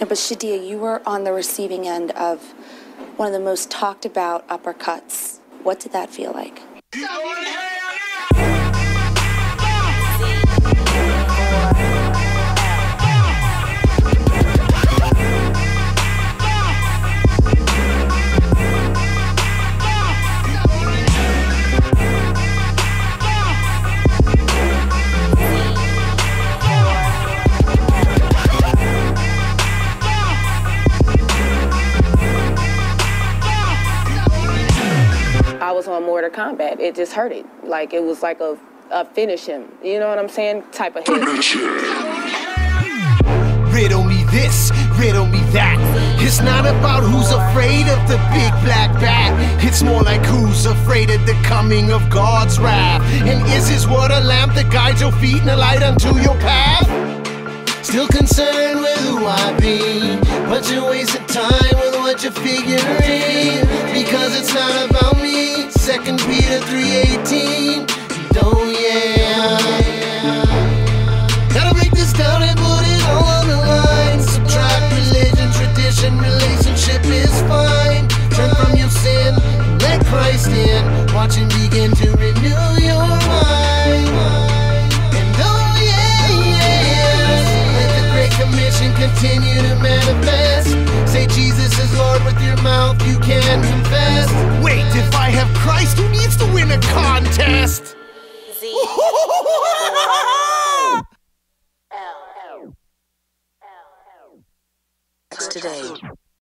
But Shadia, you were on the receiving end of one of the most talked about uppercuts. What did that feel like? Was on Mortal Kombat. It just hurt it. Like it was like a, a finish him. You know what I'm saying? Type of hit. Riddle me this, riddle me that. It's not about who's afraid of the big black bat. It's more like who's afraid of the coming of God's wrath. And is his word a lamp that guides your feet and a light unto your path? Still concerned with who I be, but you're wasting time with what you're figuring. Second Peter 3:18. Oh yeah. Gotta break this down and put it all on the line. Subtract religion, tradition, relationship is fine. Turn from your sin, let Christ in. Watch him begin to renew your mind. And oh yeah. Let the Great Commission continue mouth, you can confess. Wait, if I have Christ, who needs to win a contest? today.